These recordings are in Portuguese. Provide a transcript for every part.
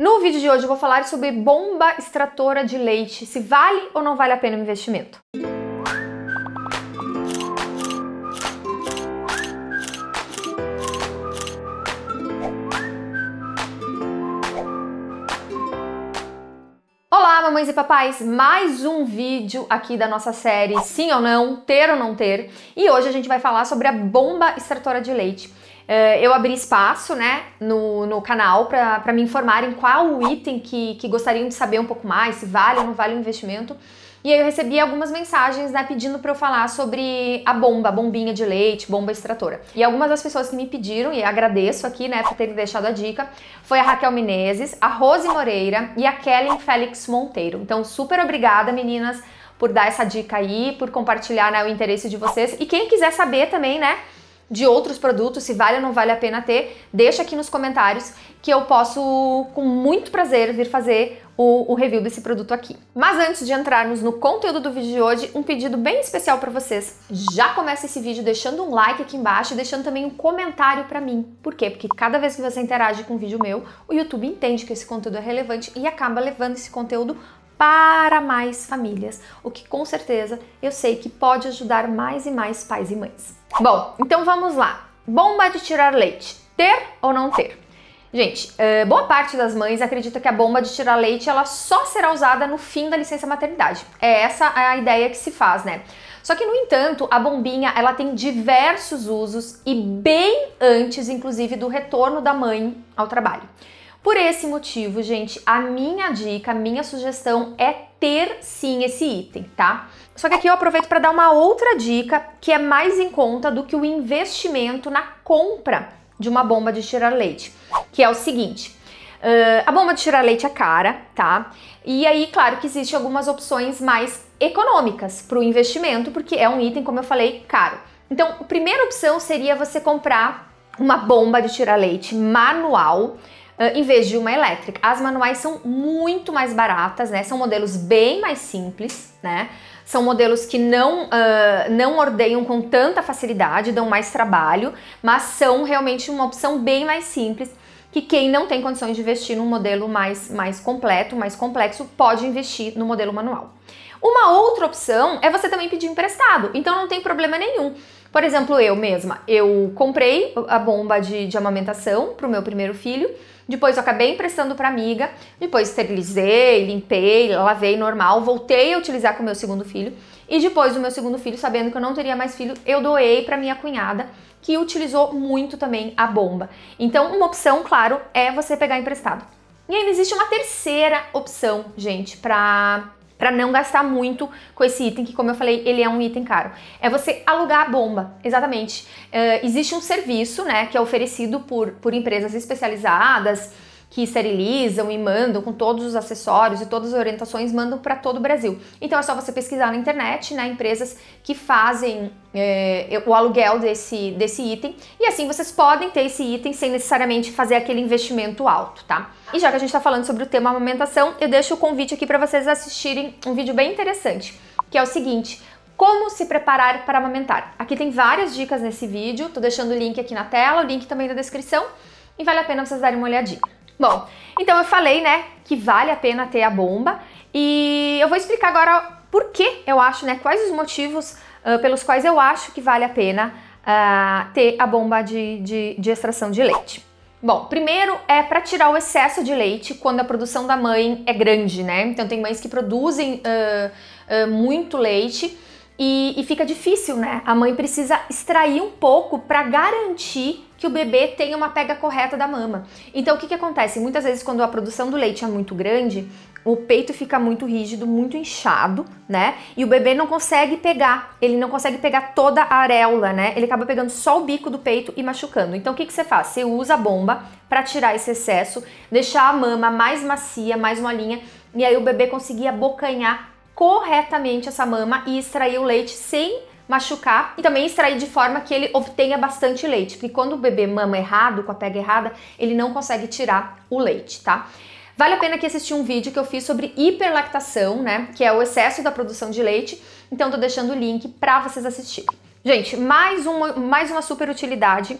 No vídeo de hoje eu vou falar sobre bomba extratora de leite, se vale ou não vale a pena o investimento. Olá, mamães e papais! Mais um vídeo aqui da nossa série Sim ou Não, Ter ou Não Ter. E hoje a gente vai falar sobre a bomba extratora de leite. Eh, eu abri espaço né, no, no canal para me informarem qual o item que, que gostariam de saber um pouco mais, se vale ou não vale o investimento. E aí eu recebi algumas mensagens né, pedindo para eu falar sobre a bomba, a bombinha de leite, bomba extratora. E algumas das pessoas que me pediram, e agradeço aqui né, por terem deixado a dica, foi a Raquel Menezes, a Rose Moreira e a Kellen Félix Monteiro. Então, super obrigada, meninas, por dar essa dica aí, por compartilhar né, o interesse de vocês. E quem quiser saber também, né? De outros produtos, se vale ou não vale a pena ter, deixa aqui nos comentários que eu posso, com muito prazer, vir fazer o, o, review desse produto aqui. Mas antes de entrarmos no conteúdo do vídeo de hoje, um pedido bem especial para vocês. Já começa esse vídeo deixando um like aqui embaixo e deixando também um comentário para mim. Por quê? Porque cada vez que você interage com um vídeo meu, o YouTube entende que esse conteúdo é relevante e acaba levando esse conteúdo para mais famílias, o que com certeza eu sei que pode ajudar mais e mais pais e mães. Bom, então vamos lá. Bomba de tirar leite, ter ou não ter? Gente, eh, boa parte das mães acredita que a bomba de tirar leite ela só será usada no fim da licença maternidade. É essa a ideia que se faz, né? Só que no entanto, a bombinha ela tem diversos usos e bem antes, inclusive, do retorno da mãe ao trabalho. Por esse motivo, gente, a minha dica, a minha sugestão é ter sim esse item, tá? Só que aqui eu aproveito para dar uma outra dica que é mais em conta do que o investimento na compra de uma bomba de tirar leite, que é o seguinte: uh, a bomba de tirar leite é cara, tá? E aí, claro que existem algumas opções mais econômicas para o investimento, porque é um item, como eu falei, caro. Então, a primeira opção seria você comprar uma bomba de tirar leite manual em vez de uma elétrica. As manuais são muito mais baratas, né? São modelos bem mais simples, né? São modelos que não, uh, não ordeiam com tanta facilidade, dão mais trabalho, mas são realmente uma opção bem mais simples que quem não tem condições de investir num modelo mais, mais completo, mais complexo, pode investir no modelo manual. Uma outra opção é você também pedir emprestado, então não tem problema nenhum. Por exemplo, eu mesma, eu comprei a bomba de, de amamentação para o meu primeiro filho depois eu acabei emprestando para amiga, depois esterilizei, limpei, lavei normal, voltei a utilizar com o meu segundo filho. E depois do meu segundo filho, sabendo que eu não teria mais filho, eu doei para minha cunhada, que utilizou muito também a bomba. Então, uma opção, claro, é você pegar emprestado. E ainda existe uma terceira opção, gente, para para não gastar muito com esse item, que como eu falei, ele é um item caro. É você alugar a bomba, exatamente. Uh, existe um serviço, né, que é oferecido por, por empresas especializadas, que esterilizam e mandam com todos os acessórios e todas as orientações, mandam para todo o Brasil. Então é só você pesquisar na internet, né, empresas que fazem é, o aluguel desse, desse item, e assim vocês podem ter esse item sem necessariamente fazer aquele investimento alto, tá? E já que a gente está falando sobre o tema amamentação, eu deixo o convite aqui para vocês assistirem um vídeo bem interessante, que é o seguinte, como se preparar para amamentar. Aqui tem várias dicas nesse vídeo, tô deixando o link aqui na tela, o link também na descrição, e vale a pena vocês darem uma olhadinha. Bom, então eu falei, né, que vale a pena ter a bomba e eu vou explicar agora por que eu acho, né, quais os motivos uh, pelos quais eu acho que vale a pena uh, ter a bomba de, de, de extração de leite. Bom, primeiro é para tirar o excesso de leite quando a produção da mãe é grande, né? Então tem mães que produzem uh, muito leite e, e fica difícil, né? A mãe precisa extrair um pouco para garantir que o bebê tenha uma pega correta da mama. Então o que, que acontece? Muitas vezes quando a produção do leite é muito grande, o peito fica muito rígido, muito inchado, né? E o bebê não consegue pegar, ele não consegue pegar toda a areola, né? Ele acaba pegando só o bico do peito e machucando. Então o que, que você faz? Você usa a bomba para tirar esse excesso, deixar a mama mais macia, mais molinha, e aí o bebê conseguir abocanhar corretamente essa mama e extrair o leite sem machucar e também extrair de forma que ele obtenha bastante leite, porque quando o bebê mama errado, com a pega errada, ele não consegue tirar o leite, tá? Vale a pena que assistir um vídeo que eu fiz sobre hiperlactação, né, que é o excesso da produção de leite, então tô deixando o link para vocês assistirem. Gente, mais uma, mais uma super utilidade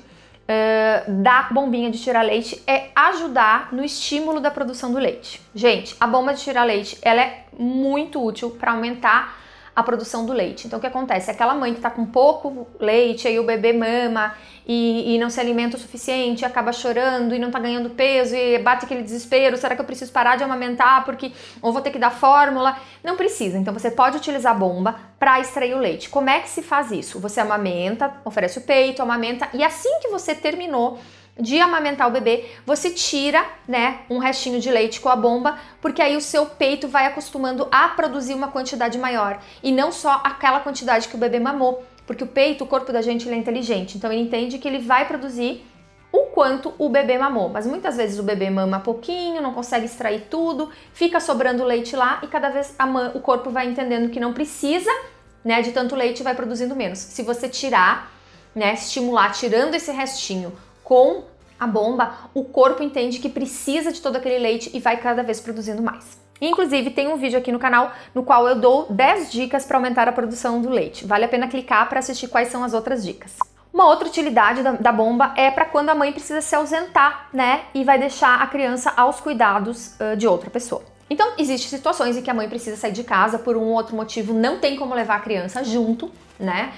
uh, da bombinha de tirar leite é ajudar no estímulo da produção do leite. Gente, a bomba de tirar leite ela é muito útil para aumentar a produção do leite. Então, o que acontece? Aquela mãe que está com pouco leite, aí o bebê mama e, e, não se alimenta o suficiente, acaba chorando e não está ganhando peso e bate aquele desespero. Será que eu preciso parar de amamentar porque ou vou ter que dar fórmula? Não precisa. Então, você pode utilizar bomba para extrair o leite. Como é que se faz isso? Você amamenta, oferece o peito, amamenta e assim que você terminou de amamentar o bebê, você tira, né, um restinho de leite com a bomba, porque aí o seu peito vai acostumando a produzir uma quantidade maior e não só aquela quantidade que o bebê mamou, porque o peito, o corpo da gente, ele é inteligente, então ele entende que ele vai produzir o quanto o bebê mamou. Mas muitas vezes o bebê mama pouquinho, não consegue extrair tudo, fica sobrando leite lá e cada vez o corpo vai entendendo que não precisa, né, de tanto leite e vai produzindo menos. Se você tirar, né, estimular tirando esse restinho com a bomba, o corpo entende que precisa de todo aquele leite e vai cada vez produzindo mais. Inclusive, tem um vídeo aqui no canal no qual eu dou 10 dicas para aumentar a produção do leite. Vale a pena clicar para assistir quais são as outras dicas. Uma outra utilidade da, da bomba é para quando a mãe precisa se ausentar, né? E vai deixar a criança aos cuidados uh, de outra pessoa. Então, existem situações em que a mãe precisa sair de casa por um ou outro motivo, não tem como levar a criança junto, né?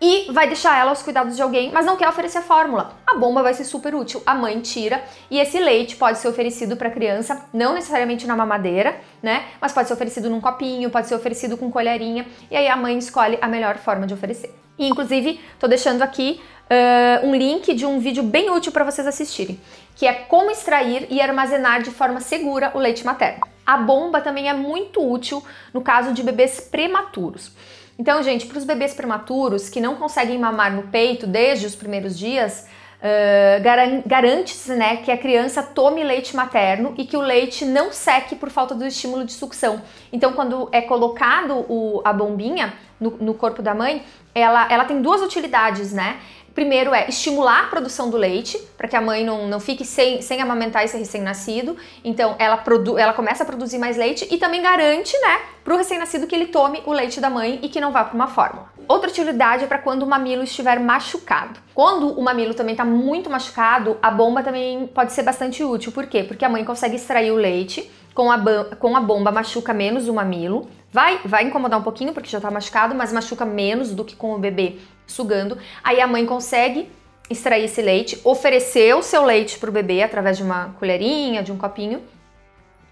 E vai deixar ela aos cuidados de alguém, mas não quer oferecer a fórmula. A bomba vai ser super útil. A mãe tira e esse leite pode ser oferecido para a criança, não necessariamente na mamadeira, né? Mas pode ser oferecido num copinho, pode ser oferecido com colherinha e aí a mãe escolhe a melhor forma de oferecer. E inclusive, tô deixando aqui uh, um link de um vídeo bem útil para vocês assistirem, que é como extrair e armazenar de forma segura o leite materno. A bomba também é muito útil no caso de bebês prematuros. Então, gente, para os bebês prematuros que não conseguem mamar no peito desde os primeiros dias, uh, garante-se né, que a criança tome leite materno e que o leite não seque por falta do estímulo de sucção. Então, quando é colocado o, a bombinha no, no corpo da mãe, ela, ela tem duas utilidades, né? Primeiro é estimular a produção do leite, para que a mãe não, não fique sem, sem amamentar esse recém-nascido. Então, ela, produ ela começa a produzir mais leite e também garante, né, para o recém-nascido que ele tome o leite da mãe e que não vá para uma fórmula. Outra utilidade é para quando o mamilo estiver machucado. Quando o mamilo também está muito machucado, a bomba também pode ser bastante útil. Por quê? Porque a mãe consegue extrair o leite, com a, com a bomba machuca menos o mamilo. Vai, vai incomodar um pouquinho porque já está machucado, mas machuca menos do que com o bebê sugando. Aí a mãe consegue extrair esse leite, oferecer o seu leite para o bebê através de uma colherinha, de um copinho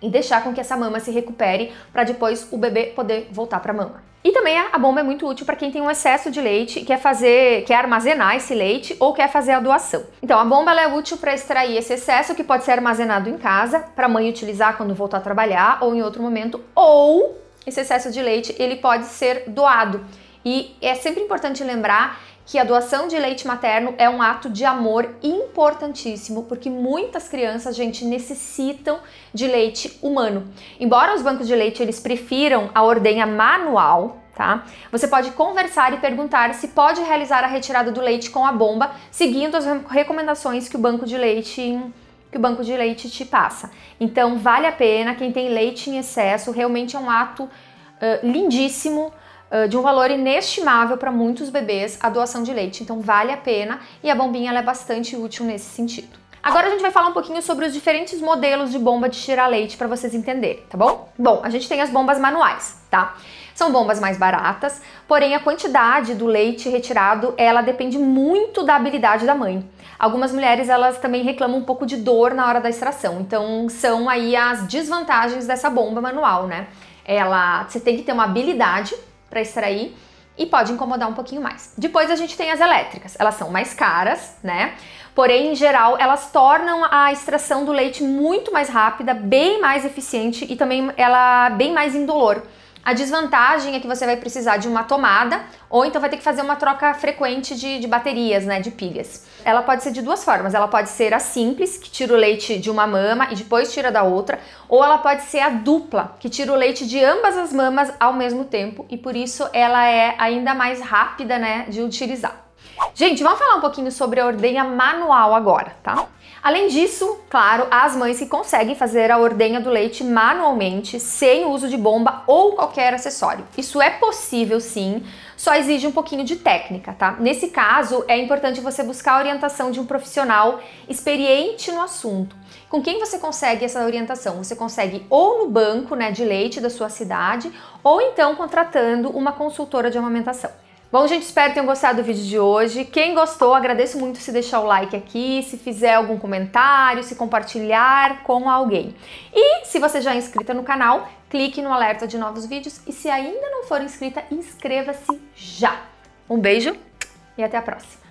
e deixar com que essa mama se recupere para depois o bebê poder voltar para a mama. E também a bomba é muito útil para quem tem um excesso de leite, quer fazer, quer armazenar esse leite ou quer fazer a doação. Então a bomba é útil para extrair esse excesso que pode ser armazenado em casa para a mãe utilizar quando voltar a trabalhar ou em outro momento, ou esse excesso de leite ele pode ser doado. E é sempre importante lembrar que a doação de leite materno é um ato de amor importantíssimo, porque muitas crianças, gente, necessitam de leite humano. Embora os bancos de leite eles prefiram a ordenha manual, tá? Você pode conversar e perguntar se pode realizar a retirada do leite com a bomba, seguindo as recomendações que o banco de leite que o banco de leite te passa. Então, vale a pena, quem tem leite em excesso, realmente é um ato uh, lindíssimo, de um valor inestimável para muitos bebês, a doação de leite. Então, vale a pena e a bombinha é bastante útil nesse sentido. Agora a gente vai falar um pouquinho sobre os diferentes modelos de bomba de tirar leite para vocês entenderem, tá bom? Bom, a gente tem as bombas manuais, tá? São bombas mais baratas, porém a quantidade do leite retirado, ela depende muito da habilidade da mãe. Algumas mulheres, elas também reclamam um pouco de dor na hora da extração, então são aí as desvantagens dessa bomba manual, né? Ela, você tem que ter uma habilidade para extrair e pode incomodar um pouquinho mais. Depois a gente tem as elétricas, elas são mais caras, né? Porém, em geral, elas tornam a extração do leite muito mais rápida, bem mais eficiente e também ela bem mais indolor. A desvantagem é que você vai precisar de uma tomada ou então vai ter que fazer uma troca frequente de, de, baterias, né, de pilhas. Ela pode ser de duas formas. Ela pode ser a simples, que tira o leite de uma mama e depois tira da outra, ou ela pode ser a dupla, que tira o leite de ambas as mamas ao mesmo tempo e por isso ela é ainda mais rápida, né, de utilizar. Gente, vamos falar um pouquinho sobre a ordenha manual agora, tá? Além disso, claro, as mães que conseguem fazer a ordenha do leite manualmente, sem o uso de bomba ou qualquer acessório. Isso é possível sim, só exige um pouquinho de técnica, tá? Nesse caso, é importante você buscar a orientação de um profissional experiente no assunto. Com quem você consegue essa orientação? Você consegue ou no banco né, de leite da sua cidade, ou então contratando uma consultora de amamentação. Bom, gente, espero que tenham gostado do vídeo de hoje. Quem gostou, agradeço muito se deixar o like aqui, se fizer algum comentário, se compartilhar com alguém. E se você já é inscrita no canal, clique no alerta de novos vídeos e se ainda não for inscrita, inscreva-se já. Um beijo e até a próxima.